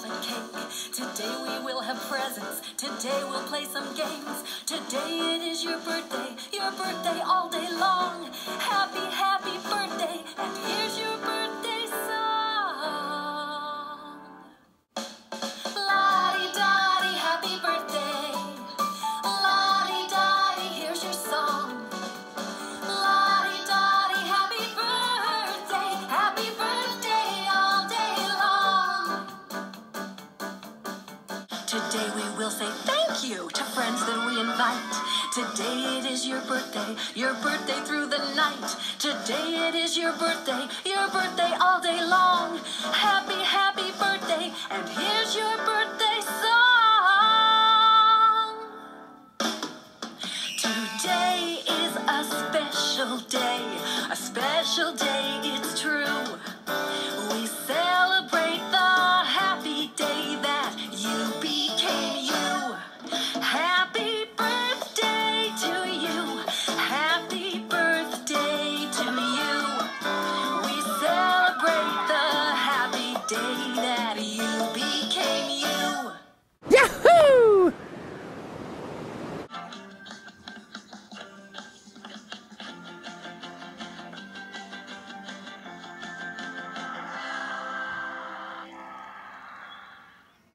cake. Today we will have presents. Today we'll play some games. Today Today we will say thank you to friends that we invite. Today it is your birthday, your birthday through the night. Today it is your birthday, your birthday all day long. Happy, happy birthday, and here's your birthday song. Today is a special day, a special day. It's